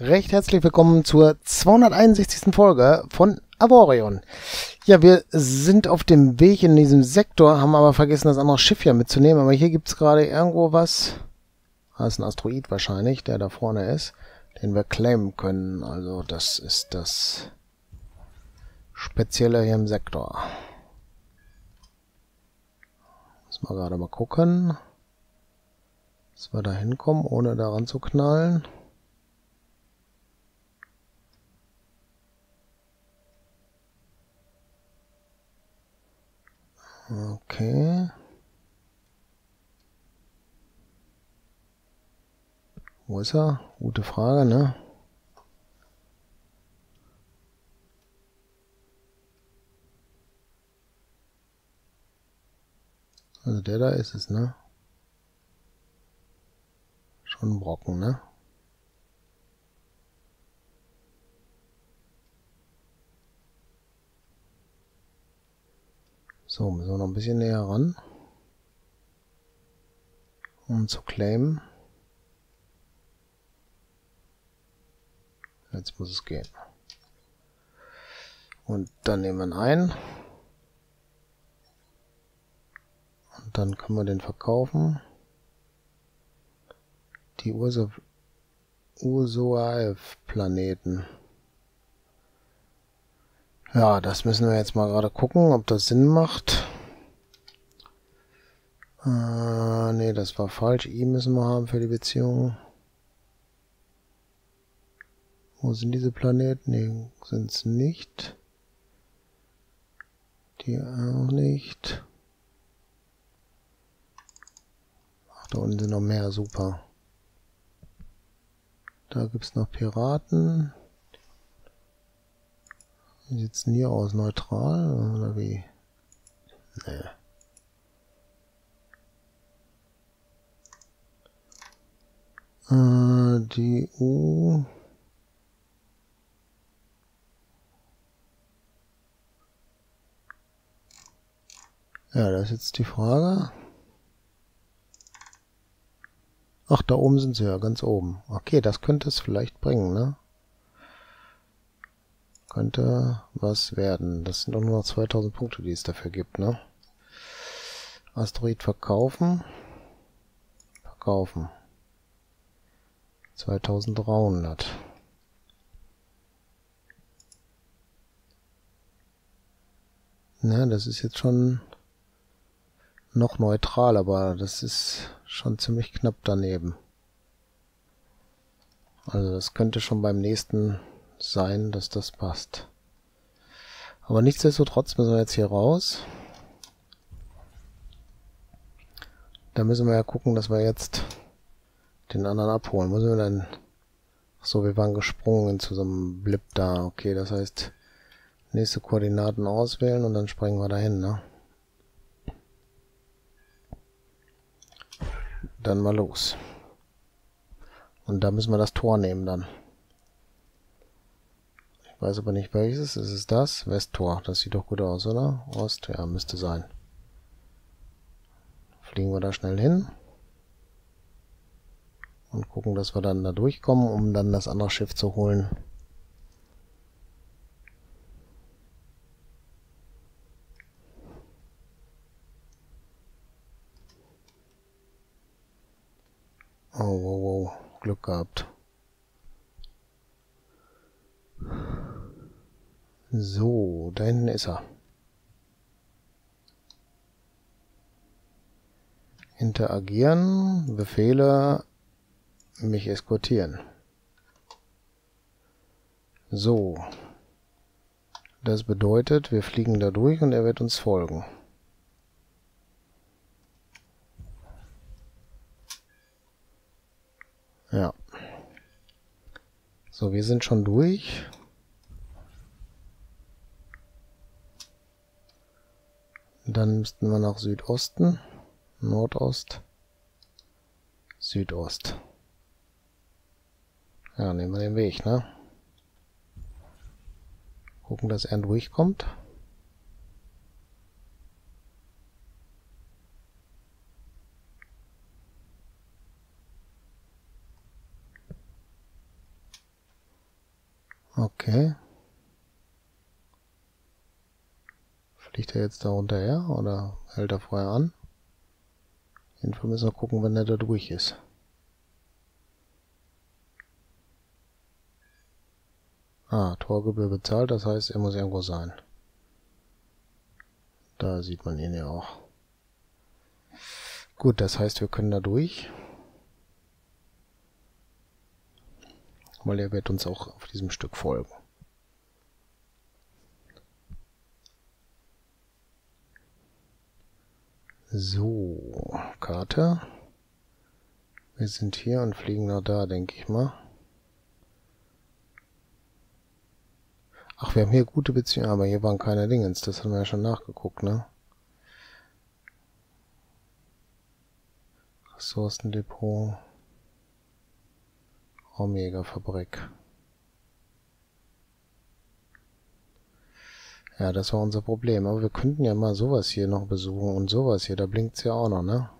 Recht herzlich willkommen zur 261. Folge von Avorion. Ja, wir sind auf dem Weg in diesem Sektor, haben aber vergessen, das andere Schiff ja mitzunehmen. Aber hier gibt's gerade irgendwo was. Das ist ein Asteroid wahrscheinlich, der da vorne ist, den wir claimen können. Also das ist das Spezielle hier im Sektor. Müssen wir gerade mal gucken, dass wir da hinkommen, ohne daran zu knallen. Okay. Wo ist er? Gute Frage, ne? Also der da ist es, ne? Schon Brocken, ne? So, müssen wir noch ein bisschen näher ran. Um zu claimen. Jetzt muss es gehen. Und dann nehmen wir ihn ein. Und dann können wir den verkaufen. Die Ursoaev-Planeten. Ja, das müssen wir jetzt mal gerade gucken, ob das Sinn macht. Äh, nee, das war falsch. I müssen wir haben für die Beziehung. Wo sind diese Planeten? Nee, sind es nicht. Die auch nicht. Ach, da unten sind noch mehr. Super. Da gibt's noch Piraten. Wie sieht's hier aus? Neutral oder wie? Nee. Äh, die U. Ja, das ist jetzt die Frage. Ach, da oben sind sie ja, ganz oben. Okay, das könnte es vielleicht bringen, ne? Könnte was werden. Das sind doch nur noch 2000 Punkte, die es dafür gibt, ne? Asteroid verkaufen. Verkaufen. 2300. Ne, das ist jetzt schon noch neutral, aber das ist schon ziemlich knapp daneben. Also das könnte schon beim nächsten sein, dass das passt. Aber nichtsdestotrotz müssen wir jetzt hier raus. Da müssen wir ja gucken, dass wir jetzt den anderen abholen. Müssen wir dann... Ach so, wir waren gesprungen zu so einem Blip da. Okay, das heißt, nächste Koordinaten auswählen und dann springen wir dahin, ne? Dann mal los. Und da müssen wir das Tor nehmen dann. Weiß aber nicht welches. Ist es das? Westtor. Das sieht doch gut aus, oder? Ost? Ja, müsste sein. Fliegen wir da schnell hin. Und gucken, dass wir dann da durchkommen, um dann das andere Schiff zu holen. Oh, wow, wow. Glück gehabt. So, da hinten ist er. Interagieren, Befehle, mich eskortieren. So. Das bedeutet, wir fliegen da durch und er wird uns folgen. Ja. So, wir sind schon durch. Dann müssten wir nach Südosten, Nordost, Südost. Ja, nehmen wir den Weg, ne? Gucken, dass er durchkommt. Okay. Fliegt er jetzt da runterher oder hält er vorher an? Jedenfalls müssen wir gucken, wenn er da durch ist. Ah, Torgebühr bezahlt, das heißt, er muss irgendwo sein. Da sieht man ihn ja auch. Gut, das heißt, wir können da durch. Weil er wird uns auch auf diesem Stück folgen. So, Karte. Wir sind hier und fliegen nach da, denke ich mal. Ach, wir haben hier gute Beziehungen, aber hier waren keine Dingens. Das haben wir ja schon nachgeguckt, ne? Ressourcendepot. Omega-Fabrik. Ja, das war unser Problem. Aber wir könnten ja mal sowas hier noch besuchen und sowas hier. Da blinkt's ja auch noch, ne?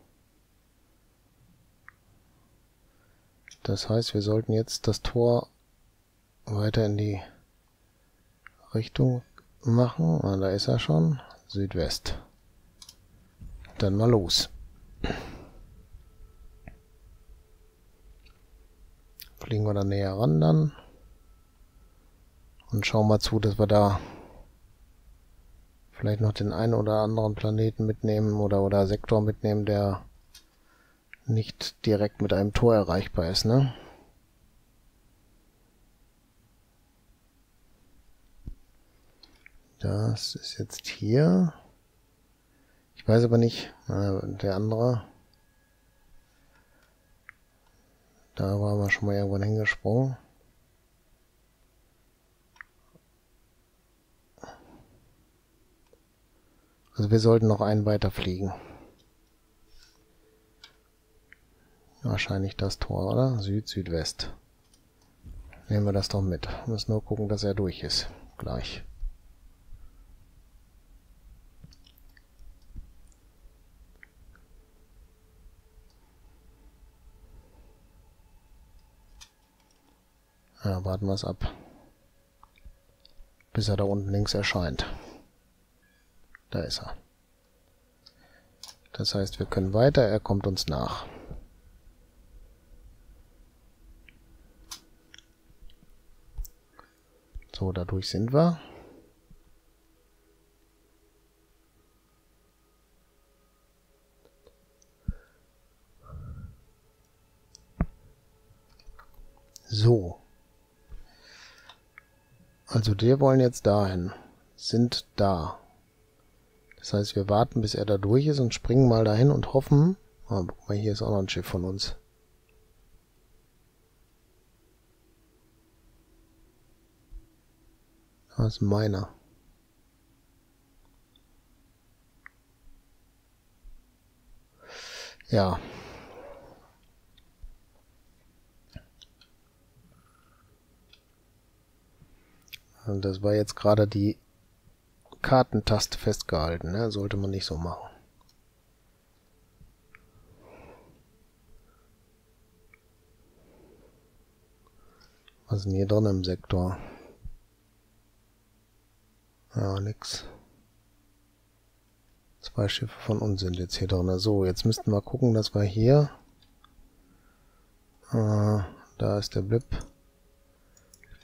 Das heißt, wir sollten jetzt das Tor weiter in die Richtung machen. Ah, da ist er schon. Südwest. Dann mal los. Fliegen wir da näher ran dann. Und schauen mal zu, dass wir da vielleicht noch den einen oder anderen Planeten mitnehmen oder, oder Sektor mitnehmen, der nicht direkt mit einem Tor erreichbar ist, ne? Das ist jetzt hier. Ich weiß aber nicht, der andere. Da waren wir schon mal irgendwann hingesprungen. Also wir sollten noch einen weiter fliegen. Wahrscheinlich das Tor, oder? Süd, Südwest. Nehmen wir das doch mit. Müssen nur gucken, dass er durch ist. Gleich. Ja, warten wir es ab. Bis er da unten links erscheint. Da ist er. Das heißt, wir können weiter, er kommt uns nach. So, dadurch sind wir. So. Also wir wollen jetzt dahin. Sind da. Das heißt, wir warten, bis er da durch ist und springen mal dahin und hoffen. Oh, guck mal, hier ist auch noch ein Schiff von uns. Das ist meiner. Ja. Und das war jetzt gerade die Kartentaste festgehalten. Ne? Sollte man nicht so machen. Was denn hier drin im Sektor? Ja, nix. Zwei Schiffe von uns sind jetzt hier drin. So, jetzt müssten wir gucken, dass wir hier... Äh, da ist der Blip.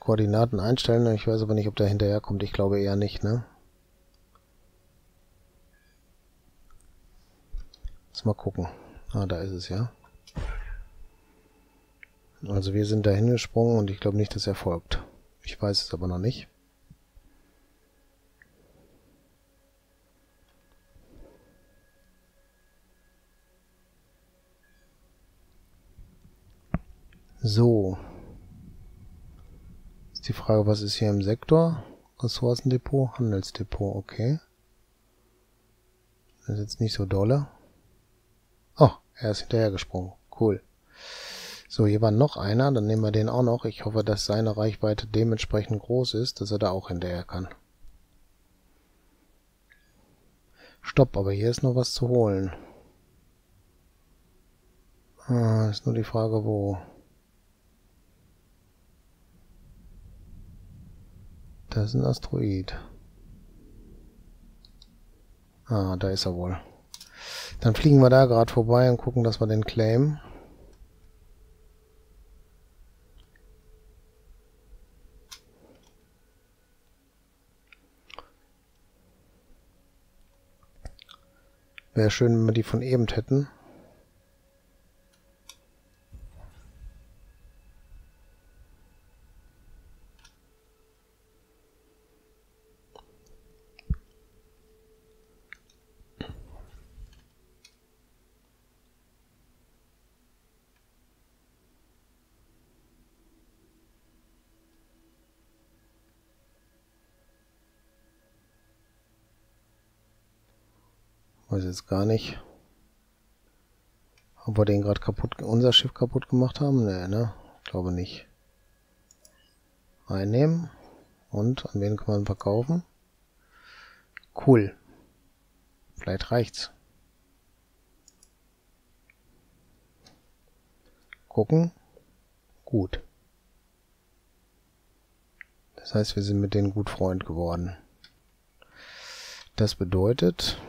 Koordinaten einstellen. Ich weiß aber nicht, ob der hinterher kommt. Ich glaube eher nicht, ne? Jetzt mal gucken. Ah, da ist es ja. Also wir sind da hingesprungen und ich glaube nicht, dass er folgt. Ich weiß es aber noch nicht. So die Frage, was ist hier im Sektor? Ressourcendepot, Handelsdepot, okay. Das ist jetzt nicht so dolle. Oh, er ist hinterhergesprungen. Cool. So, hier war noch einer, dann nehmen wir den auch noch. Ich hoffe, dass seine Reichweite dementsprechend groß ist, dass er da auch hinterher kann. Stopp, aber hier ist noch was zu holen. Ah, ist nur die Frage, wo. Das ist ein Asteroid. Ah, da ist er wohl. Dann fliegen wir da gerade vorbei und gucken, dass wir den claimen. Wäre schön, wenn wir die von eben hätten. Weiß jetzt gar nicht, ob wir den gerade kaputt, unser Schiff kaputt gemacht haben. Nee, ne? Glaube nicht. Einnehmen. Und an wen kann man verkaufen? Cool. Vielleicht reicht's. Gucken. Gut. Das heißt, wir sind mit denen gut Freund geworden. Das bedeutet,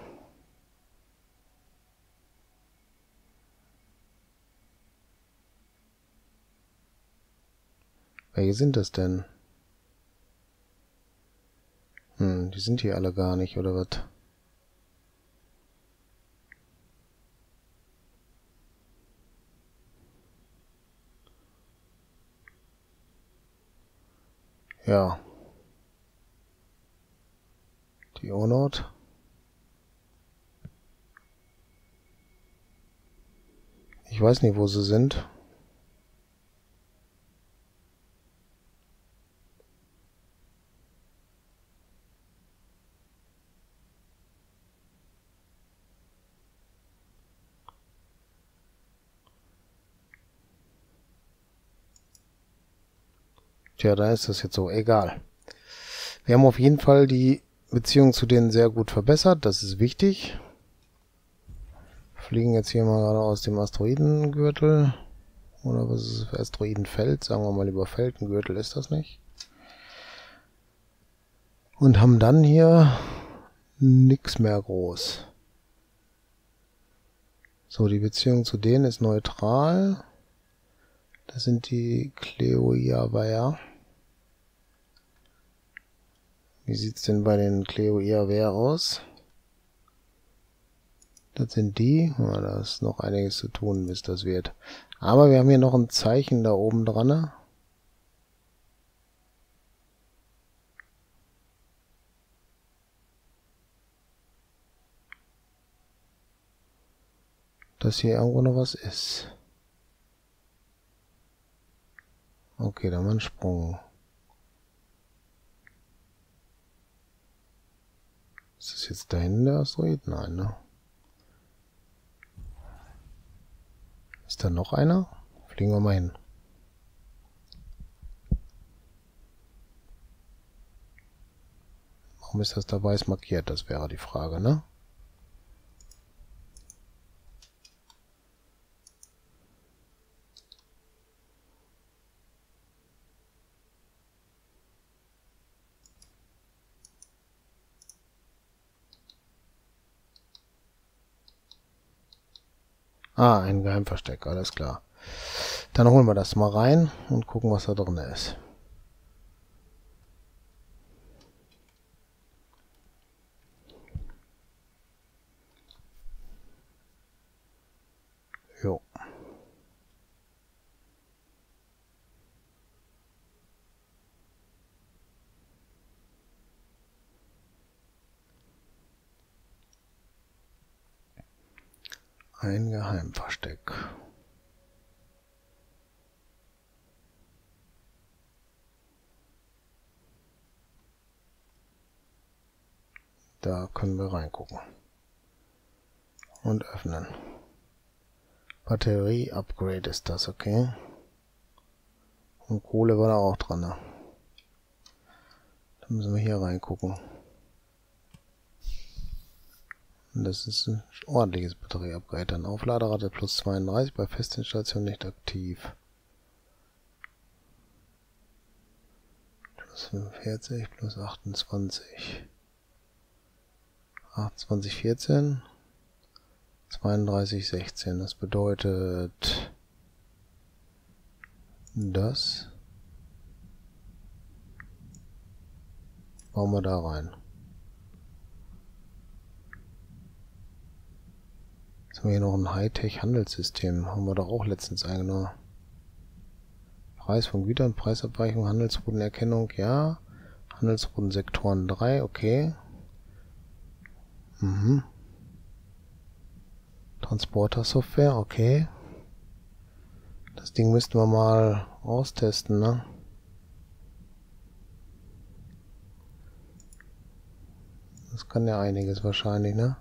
Welche sind das denn? Hm, die sind hier alle gar nicht, oder was? Ja. Die Onort. Ich weiß nicht, wo sie sind. Tja, da ist das jetzt so. Egal. Wir haben auf jeden Fall die Beziehung zu denen sehr gut verbessert. Das ist wichtig. Fliegen jetzt hier mal gerade aus dem Asteroidengürtel. Oder was ist das Asteroidenfeld? Sagen wir mal lieber Feldengürtel ist das nicht. Und haben dann hier nichts mehr groß. So, die Beziehung zu denen ist neutral. Das sind die Cleoiaver. Wie sieht's denn bei den Cleoiaver aus? Das sind die. Ja, da ist noch einiges zu tun, bis das wird. Aber wir haben hier noch ein Zeichen da oben dran. Dass hier irgendwo noch was ist. Okay, da haben wir einen Sprung. Ist das jetzt da hinten der Asteroid? Nein, ne? Ist da noch einer? Fliegen wir mal hin. Warum ist das da weiß markiert? Das wäre die Frage, ne? Ah, ein Geheimversteck, alles klar. Dann holen wir das mal rein und gucken, was da drin ist. Ein Geheimversteck. Da können wir reingucken. Und öffnen. Batterie-Upgrade ist das, okay? Und Kohle war da auch dran. Ne? Dann müssen wir hier reingucken. Das ist ein ordentliches Batterieupgrade. Dann Aufladerate plus 32 bei Festinstallation nicht aktiv. 45 plus 28. 28, 14. 32, 16. Das bedeutet das bauen wir da rein. Jetzt haben wir hier noch ein Hightech-Handelssystem. Haben wir doch auch letztens eingenommen. Preis von Gütern, Preisabweichung, Handelsroutenerkennung, ja. Handelsroutensektoren 3, okay. Mhm. Transporter-Software, okay. Das Ding müssten wir mal austesten, ne? Das kann ja einiges wahrscheinlich, ne?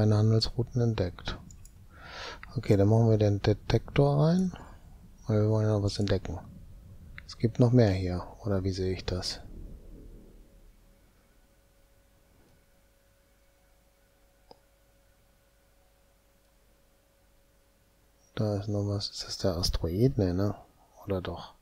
Keine Handelsrouten entdeckt. Okay, dann machen wir den Detektor rein. Weil wir wollen ja noch was entdecken. Es gibt noch mehr hier. Oder wie sehe ich das? Da ist noch was. Ist das der Asteroid? Ne, ne? Oder doch?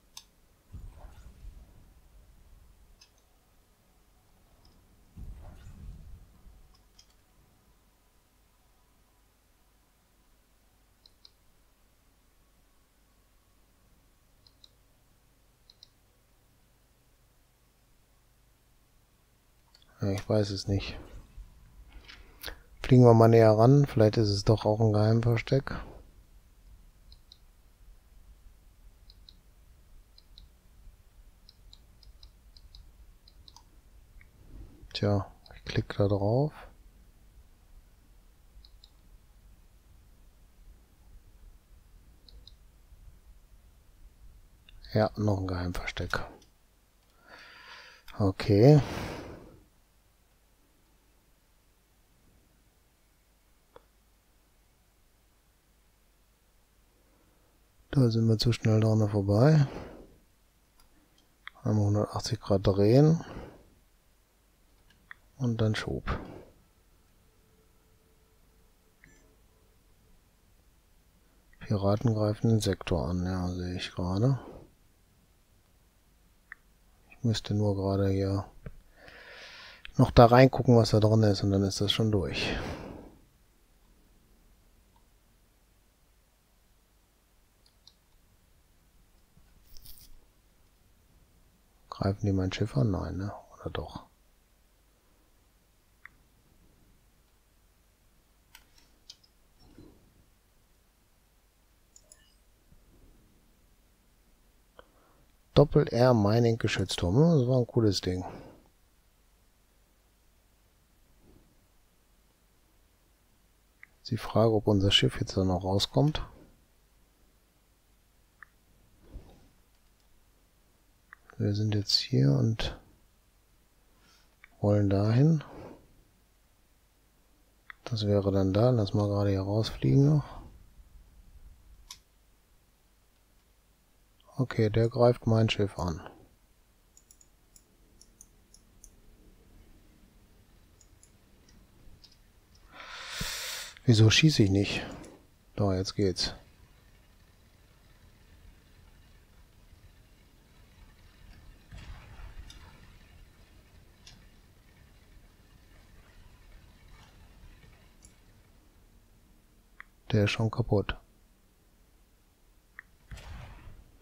Ich weiß es nicht. Fliegen wir mal näher ran. Vielleicht ist es doch auch ein Geheimversteck. Tja, ich klicke da drauf. Ja, noch ein Geheimversteck. Okay. Sind wir zu schnell dran vorbei. Einmal 180 Grad drehen. Und dann Schub. Piraten greifen den Sektor an, ja, sehe ich gerade. Ich müsste nur gerade hier noch da reingucken, was da drin ist und dann ist das schon durch. Greifen die mein Schiff an? Nein, ne? Oder doch? Doppel-R Mining Geschützturm. Das war ein cooles Ding. Die Frage, ob unser Schiff jetzt da noch rauskommt. Wir sind jetzt hier und wollen dahin. Das wäre dann da. Lass mal gerade hier rausfliegen noch. Okay, der greift mein Schiff an. Wieso schieße ich nicht? Da, jetzt geht's. Der ist schon kaputt.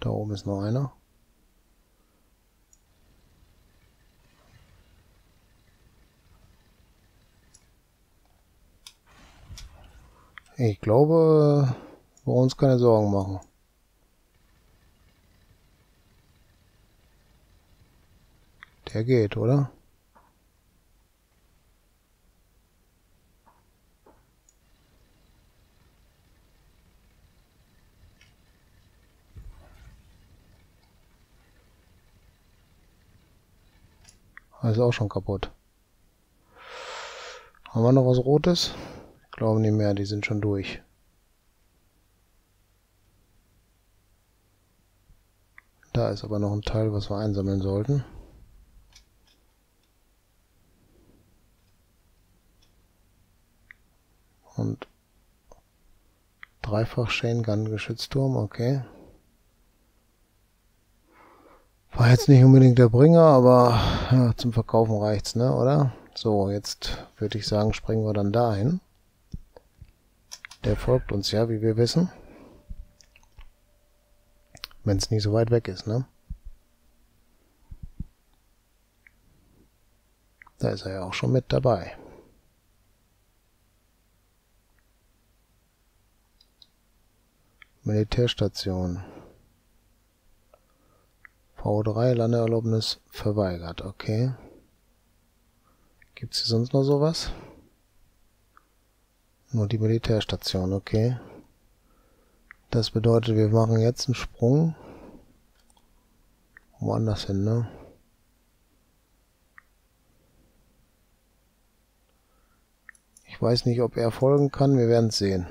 Da oben ist noch einer. Ich glaube, wir uns keine Sorgen machen. Der geht, oder? Ist auch schon kaputt. Haben wir noch was Rotes? Ich glaube nicht mehr, die sind schon durch. Da ist aber noch ein Teil, was wir einsammeln sollten. Und dreifach Chain Gun Geschützturm, okay. War jetzt nicht unbedingt der Bringer, aber ja, zum Verkaufen reicht's, ne, oder? So, jetzt würde ich sagen, springen wir dann dahin. Der folgt uns ja, wie wir wissen. Wenn es nicht so weit weg ist, ne? Da ist er ja auch schon mit dabei. Militärstation. V3 Landeerlaubnis verweigert, okay. Gibt es hier sonst noch sowas? Nur die Militärstation, okay. Das bedeutet, wir machen jetzt einen Sprung. Woanders hin, ne? Ich weiß nicht, ob er folgen kann. Wir werden es sehen.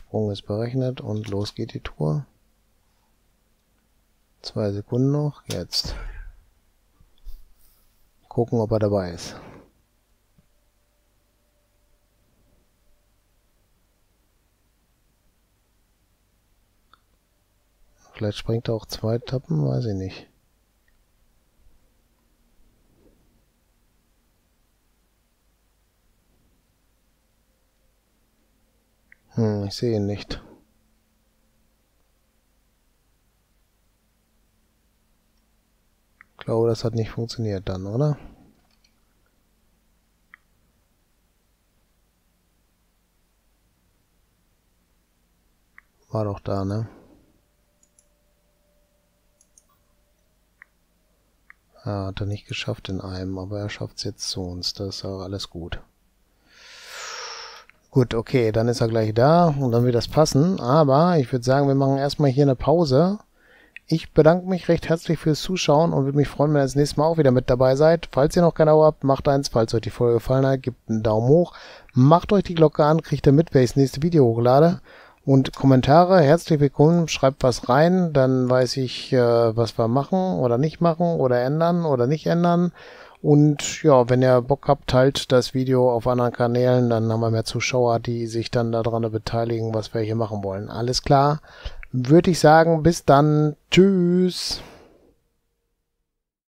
Sprung ist berechnet und los geht die Tour. Zwei Sekunden noch. Jetzt. Gucken, ob er dabei ist. Vielleicht springt er auch zwei Tappen, weiß ich nicht. Hm, ich sehe ihn nicht. Ich glaube, das hat nicht funktioniert dann, oder? War doch da, ne? Ja, hat er nicht geschafft in einem, aber er schafft es jetzt zu uns. Das ist auch alles gut. Gut, okay, dann ist er gleich da und dann wird das passen. Aber ich würde sagen, wir machen erstmal hier eine Pause. Ich bedanke mich recht herzlich fürs Zuschauen und würde mich freuen, wenn ihr das nächste Mal auch wieder mit dabei seid. Falls ihr noch kein Abo habt, macht eins. Falls euch die Folge gefallen hat, gebt einen Daumen hoch. Macht euch die Glocke an, kriegt ihr mit, wenn ich das nächste Video hochlade. Und Kommentare, herzlich willkommen, schreibt was rein, dann weiß ich, äh, was wir machen oder nicht machen oder ändern oder nicht ändern. Und ja, wenn ihr Bock habt, teilt das Video auf anderen Kanälen, dann haben wir mehr Zuschauer, die sich dann daran beteiligen, was wir hier machen wollen. Alles klar. Würde ich sagen, bis dann. Tschüss.